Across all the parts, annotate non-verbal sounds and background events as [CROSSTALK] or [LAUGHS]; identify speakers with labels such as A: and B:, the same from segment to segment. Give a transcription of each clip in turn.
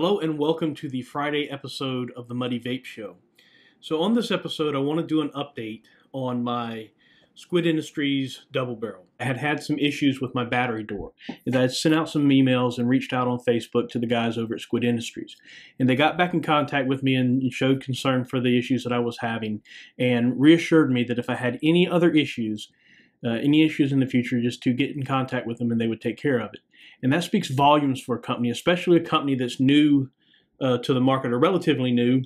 A: Hello and welcome to the Friday episode of the Muddy Vape Show. So, on this episode, I want to do an update on my Squid Industries double barrel. I had had some issues with my battery door, and I had sent out some emails and reached out on Facebook to the guys over at Squid Industries. And they got back in contact with me and showed concern for the issues that I was having and reassured me that if I had any other issues, uh, any issues in the future, just to get in contact with them and they would take care of it. And that speaks volumes for a company, especially a company that's new uh, to the market or relatively new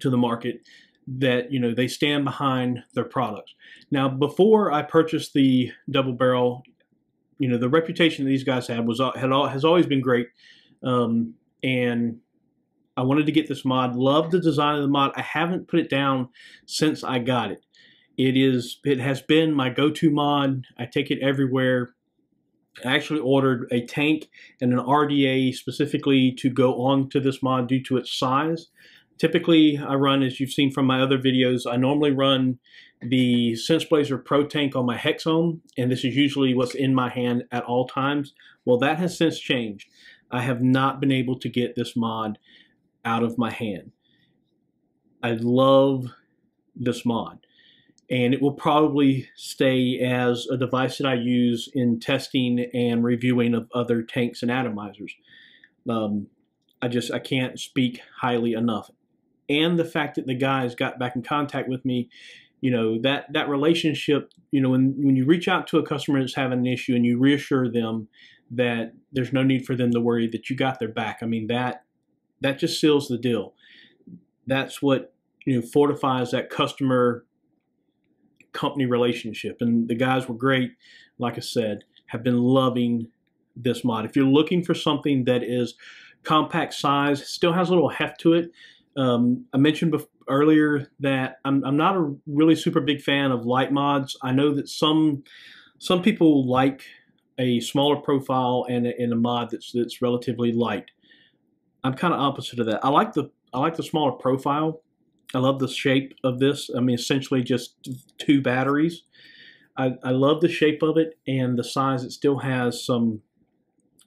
A: to the market that you know they stand behind their products. Now, before I purchased the double barrel, you know the reputation that these guys had was had all, has always been great, um, and I wanted to get this mod. Love the design of the mod. I haven't put it down since I got it. It is it has been my go-to mod. I take it everywhere. I actually ordered a tank and an RDA specifically to go on to this mod due to its size. Typically, I run, as you've seen from my other videos, I normally run the SenseBlazer Pro tank on my Hexohm, and this is usually what's in my hand at all times. Well, that has since changed. I have not been able to get this mod out of my hand. I love this mod and it will probably stay as a device that I use in testing and reviewing of other tanks and atomizers. Um, I just I can't speak highly enough and the fact that the guys got back in contact with me you know that that relationship you know when when you reach out to a customer that's having an issue and you reassure them that there's no need for them to worry that you got their back i mean that that just seals the deal that's what you know fortifies that customer company relationship and the guys were great like i said have been loving this mod if you're looking for something that is compact size still has a little heft to it um, I mentioned earlier that I'm, I'm not a really super big fan of light mods. I know that some some people like a smaller profile and a, and a mod that's that's relatively light. I'm kind of opposite of that. I like the I like the smaller profile. I love the shape of this. I mean, essentially just two batteries. I, I love the shape of it and the size. It still has some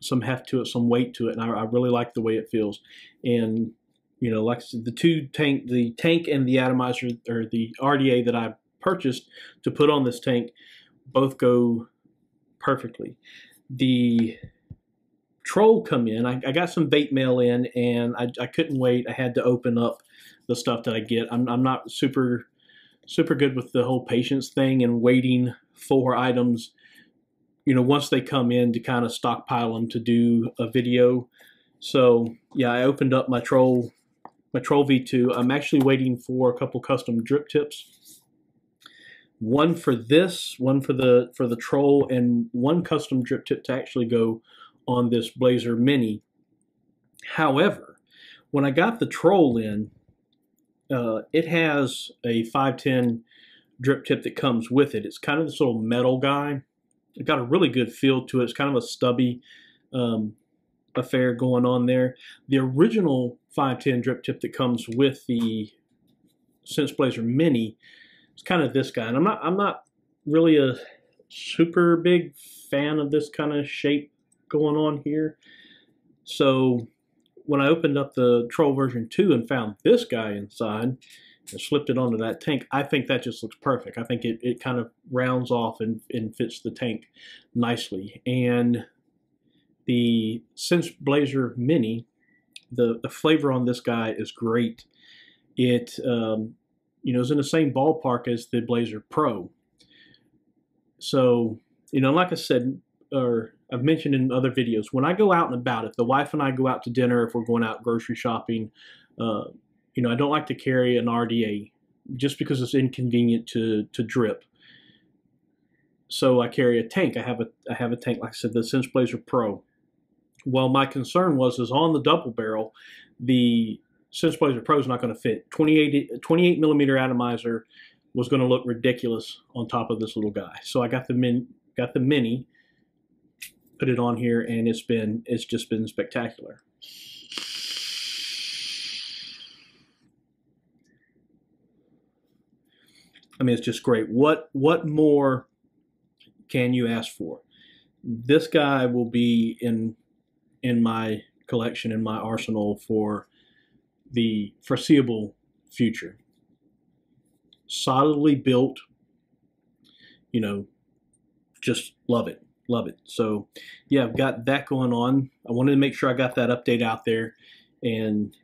A: some heft to it, some weight to it, and I, I really like the way it feels. And you know, like the two tank, the tank and the atomizer or the RDA that I purchased to put on this tank, both go perfectly. The troll come in. I, I got some vape mail in, and I, I, couldn't wait. I had to open up the stuff that I get. I'm, I'm not super super good with the whole patience thing and waiting for items. You know, once they come in to kind of stockpile them to do a video. So yeah, I opened up my troll my Troll V2. I'm actually waiting for a couple custom drip tips. One for this, one for the for the Troll, and one custom drip tip to actually go on this Blazer Mini. However, when I got the Troll in, uh, it has a 510 drip tip that comes with it. It's kind of this little metal guy. It got a really good feel to it. It's kind of a stubby um, affair going on there. The original 510 drip tip that comes with the Sense Blazer Mini is kind of this guy. And I'm not I'm not really a super big fan of this kind of shape going on here. So when I opened up the Troll version 2 and found this guy inside and slipped it onto that tank, I think that just looks perfect. I think it, it kind of rounds off and, and fits the tank nicely. And the SenseBlazer Mini, the, the flavor on this guy is great. It um, you know is in the same ballpark as the Blazer Pro. So you know, like I said, or I've mentioned in other videos, when I go out and about, if the wife and I go out to dinner, if we're going out grocery shopping, uh, you know, I don't like to carry an RDA just because it's inconvenient to to drip. So I carry a tank. I have a I have a tank, like I said, the SenseBlazer Pro. Well, my concern was is on the double barrel, the SenseBlazer Pro is not going to fit. 28, 28 millimeter atomizer was going to look ridiculous on top of this little guy. So I got the min, got the mini, put it on here, and it's been it's just been spectacular. I mean, it's just great. What what more can you ask for? This guy will be in in my collection in my arsenal for the foreseeable future. Solidly built, you know, just love it. Love it. So, yeah, I've got that going on. I wanted to make sure I got that update out there. And,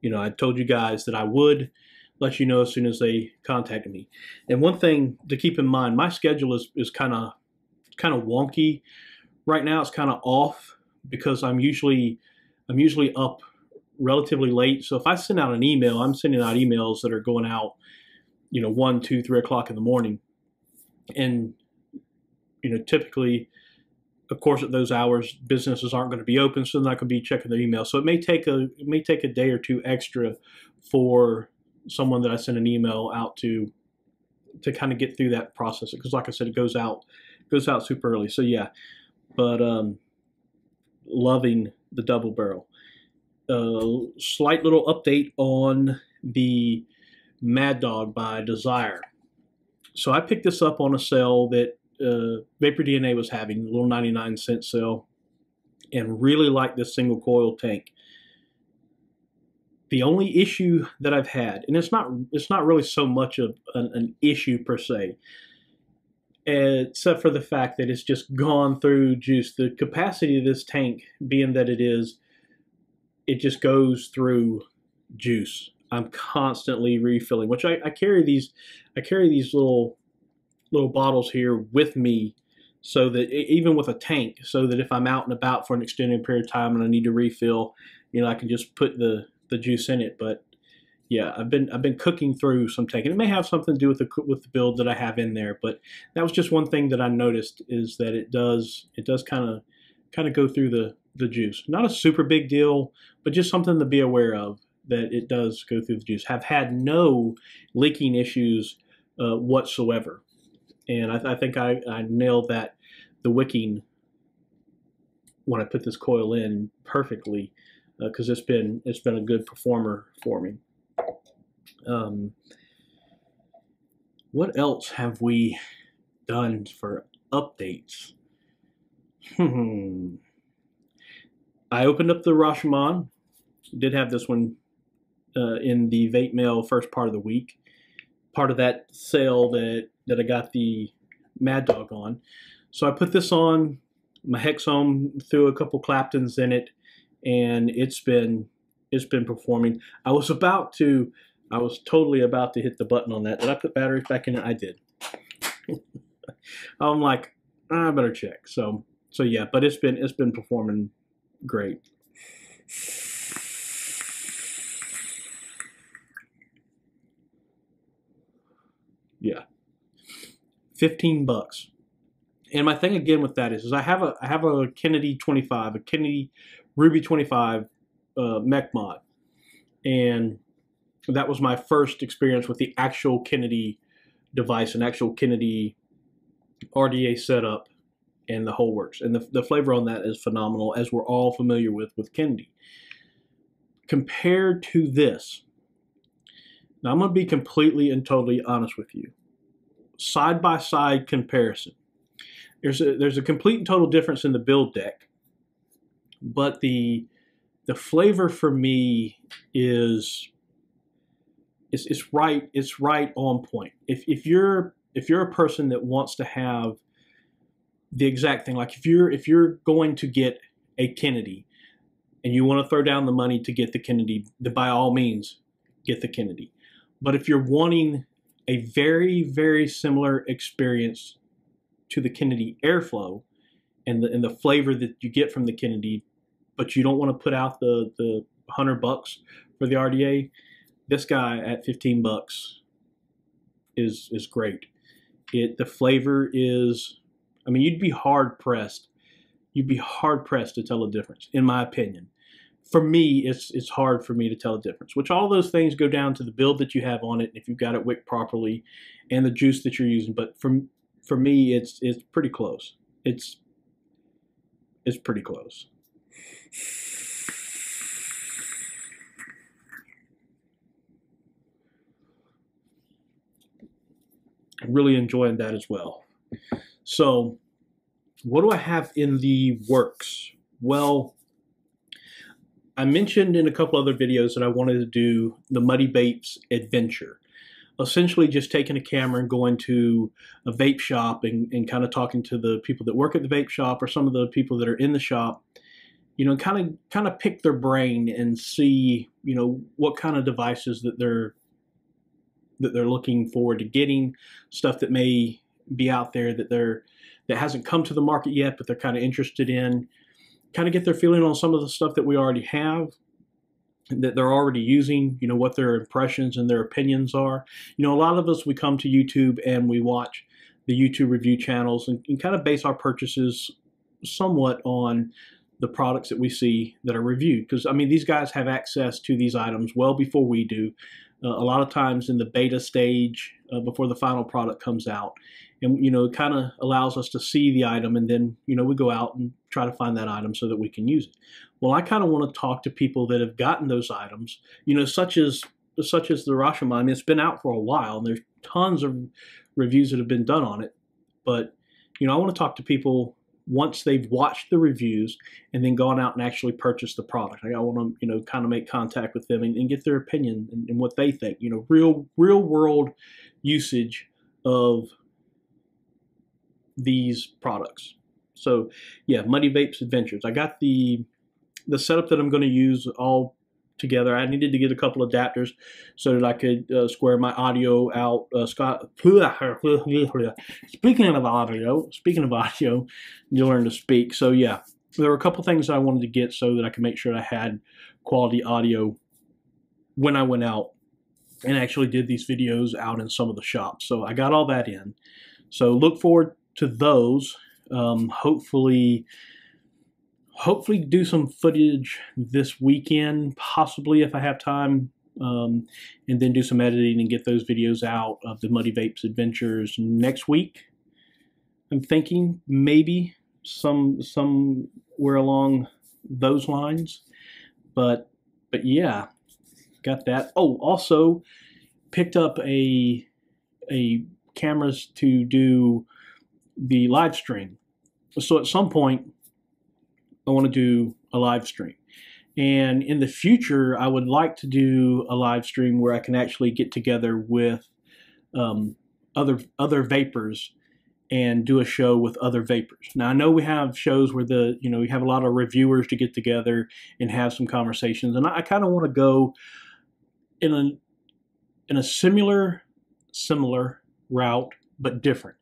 A: you know, I told you guys that I would let you know as soon as they contacted me. And one thing to keep in mind, my schedule is, is kind of kind of wonky right now. It's kind of off because I'm usually I'm usually up relatively late. So if I send out an email, I'm sending out emails that are going out, you know, one, two, three o'clock in the morning, and you know, typically, of course, at those hours, businesses aren't going to be open, so they're not going to be checking their email. So it may take a it may take a day or two extra for someone that I send an email out to to kind of get through that process because, like I said, it goes out goes out super early. So yeah, but um, loving the double barrel. Uh, slight little update on the Mad Dog by Desire. So I picked this up on a sale that uh, Vapor DNA was having, a little 99 cent sale, and really liked this single coil tank. The only issue that I've had, and it's not it's not really so much of an, an issue per se, except for the fact that it's just gone through juice. The capacity of this tank, being that it is, it just goes through juice. I'm constantly refilling, which I, I carry these, I carry these little, little bottles here with me, so that even with a tank, so that if I'm out and about for an extended period of time and I need to refill, you know, I can just put the the juice in it. But yeah, I've been I've been cooking through some tank, and it may have something to do with the with the build that I have in there. But that was just one thing that I noticed is that it does it does kind of kind of go through the the juice. Not a super big deal, but just something to be aware of that it does go through the juice. Have had no leaking issues uh, whatsoever, and I, I think I, I nailed that the wicking when I put this coil in perfectly because uh, it's been it's been a good performer for me. Um, what else have we done for updates? Hmm. I opened up the Rashomon. Did have this one uh, in the vape mail first part of the week. Part of that sale that that I got the Mad Dog on. So I put this on. My Hexohm, threw a couple Claptons in it, and it's been it's been performing. I was about to I was totally about to hit the button on that. Did I put batteries back in it? I did. [LAUGHS] I'm like, ah, I better check. So so yeah, but it's been it's been performing great. Yeah. 15 bucks. And my thing again with that is, is I have a I have a Kennedy 25, a Kennedy Ruby 25 uh, mech mod. And that was my first experience with the actual Kennedy device, an actual Kennedy RDA setup, and the whole works. And the, the flavor on that is phenomenal, as we're all familiar with with Kennedy. Compared to this, now I'm going to be completely and totally honest with you. Side by side comparison. There's a, there's a complete and total difference in the build deck, but the the flavor for me is it's, it's right it's right on point. If if you're if you're a person that wants to have the exact thing, like if you're if you're going to get a Kennedy and you want to throw down the money to get the Kennedy, by all means get the Kennedy. But if you're wanting a very very similar experience to the Kennedy Airflow and the and the flavor that you get from the Kennedy, but you don't want to put out the the hundred bucks for the RDA, this guy at 15 bucks is is great. It the flavor is I mean you'd be hard pressed. You'd be hard pressed to tell a difference in my opinion. For me, it's it's hard for me to tell the difference. Which all those things go down to the build that you have on it, if you've got it wick properly, and the juice that you're using. But for for me, it's it's pretty close. It's it's pretty close. really enjoying that as well. So, what do I have in the works? Well, I mentioned in a couple other videos that I wanted to do the Muddy Vapes adventure. Essentially, just taking a camera and going to a vape shop and, and kind of talking to the people that work at the vape shop or some of the people that are in the shop, you know, kind of kind of pick their brain and see, you know, what kind of devices that they're that they're looking forward to getting, stuff that may be out there that they're that hasn't come to the market yet, but they're kind of interested in kind of get their feeling on some of the stuff that we already have that they're already using, you know, what their impressions and their opinions are. You know, a lot of us, we come to YouTube and we watch the YouTube review channels and, and kind of base our purchases somewhat on the products that we see that are reviewed. Because, I mean, these guys have access to these items well before we do. Uh, a lot of times in the beta stage uh, before the final product comes out and you know it kind of allows us to see the item and then you know we go out and try to find that item so that we can use it well i kind of want to talk to people that have gotten those items you know such as such as the rashomon I mean, it's been out for a while and there's tons of reviews that have been done on it but you know i want to talk to people once they've watched the reviews and then gone out and actually purchased the product. I want to, you know, kind of make contact with them and, and get their opinion and, and, what they think. You know, real real world usage of these products. So yeah, Muddy Vapes Adventures. I got the the setup that I'm going to use all together. I needed to get a couple adapters so that I could uh, square my audio out. Uh, Scott, [LAUGHS] speaking of audio, speaking of audio, you learn to speak. So yeah, there were a couple things I wanted to get so that I could make sure I had quality audio when I went out and actually did these videos out in some of the shops. So I got all that in. So look forward to those. Um, hopefully, hopefully do some footage this weekend, possibly if I have time, um, and then do some editing and get those videos out of the Muddy Vapes adventures next week. I'm thinking maybe some somewhere along those lines, but but yeah, got that. Oh, also picked up a a cameras to do the live stream. So at some point, I want to do a live stream. And in the future, I would like to do a live stream where I can actually get together with um, other other vapors and do a show with other vapors. Now I know we have shows where the you know we have a lot of reviewers to get together and have some conversations, and I, I kind of want to go in a in a similar similar route but different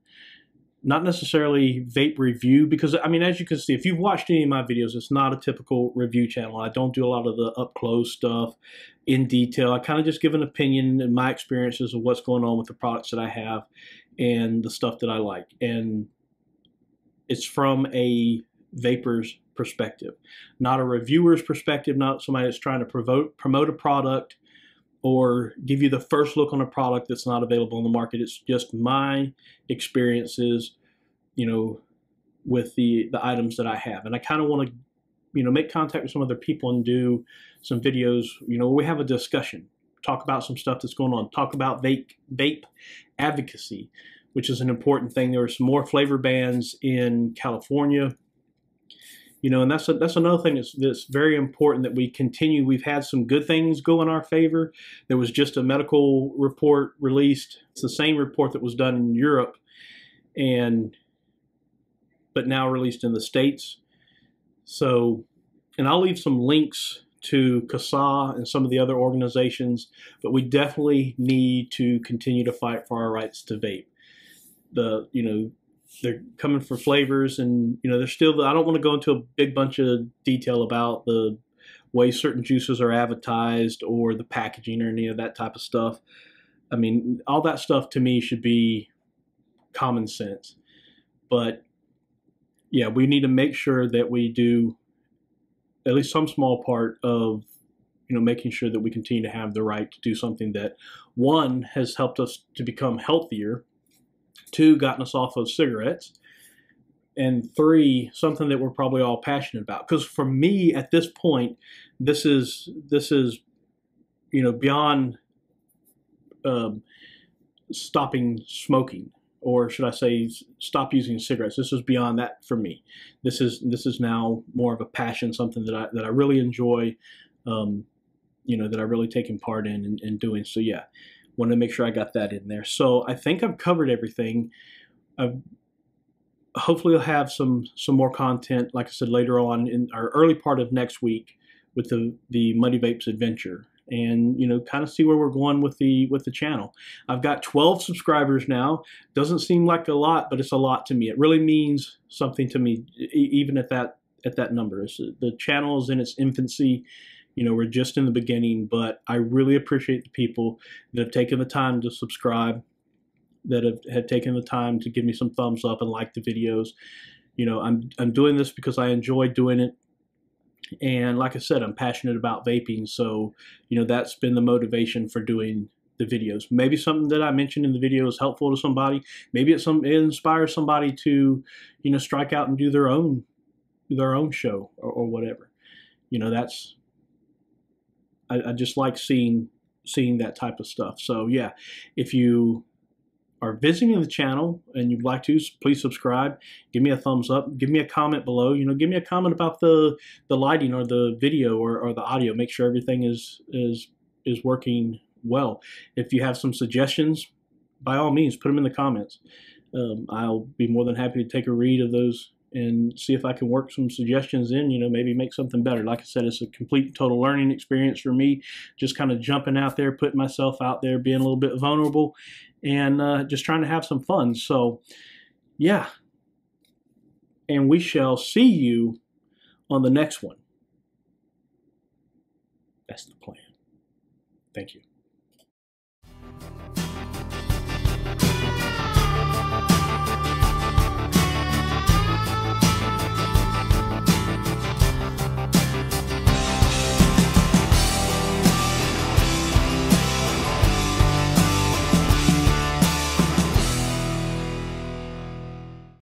A: not necessarily vape review because I mean, as you can see, if you've watched any of my videos, it's not a typical review channel. I don't do a lot of the up close stuff in detail. I kind of just give an opinion and my experiences of what's going on with the products that I have and the stuff that I like. And it's from a vapor's perspective, not a reviewer's perspective, not somebody that's trying to promote promote a product or give you the first look on a product that's not available in the market. It's just my experiences, you know, with the the items that I have, and I kind of want to, you know, make contact with some other people and do some videos. You know, we have a discussion, talk about some stuff that's going on, talk about vape vape advocacy, which is an important thing. There are some more flavor bans in California you know, and that's a, that's another thing that's, that's very important that we continue. We've had some good things go in our favor. There was just a medical report released. It's the same report that was done in Europe, and but now released in the states. So, and I'll leave some links to CASAA and some of the other organizations, but we definitely need to continue to fight for our rights to vape. The you know they're coming for flavors and you know they're still i don't want to go into a big bunch of detail about the way certain juices are advertised or the packaging or any of that type of stuff. I mean all that stuff to me should be common sense. But yeah we need to make sure that we do at least some small part of you know making sure that we continue to have the right to do something that one has helped us to become healthier two, gotten us off of cigarettes, and three, something that we're probably all passionate about. Because for me, at this point, this is this is you know beyond um, stopping smoking or should I say, stop using cigarettes. This was beyond that for me. This is this is now more of a passion, something that I that I really enjoy. Um, you know that I really taking part in and doing. So yeah, wanted to make sure I got that in there. So I think I've covered everything. I've, hopefully, I'll have some some more content, like I said, later on in our early part of next week with the the Muddy Vapes adventure. And you know kind of see where we're going with the with the channel. I've got 12 subscribers now. Doesn't seem like a lot but it's a lot to me. It really means something to me even at that at that number. It's, the channel is in its infancy you know we're just in the beginning but i really appreciate the people that have taken the time to subscribe that have, have taken the time to give me some thumbs up and like the videos you know i'm i'm doing this because i enjoy doing it and like I said, I'm passionate about vaping. So, you know, that's been the motivation for doing the videos. Maybe something that I mentioned in the video is helpful to somebody. Maybe it some it inspires somebody to, you know, strike out and do their own their own show or, or whatever. You know, that's I, I just like seeing seeing that type of stuff. So yeah, if you are visiting the channel and you'd like to, please subscribe. Give me a thumbs up. Give me a comment below. You know, give me a comment about the the lighting or the video or, or the audio. Make sure everything is is is working well. If you have some suggestions, by all means, put them in the comments. Um, I'll be more than happy to take a read of those and see if I can work some suggestions in, you know, maybe make something better. Like I said, it's a complete total learning experience for me, just kind of jumping out there, putting myself out there, being a little bit vulnerable, and uh, just trying to have some fun. So, yeah. And we shall see you on the next one. That's the plan. Thank you.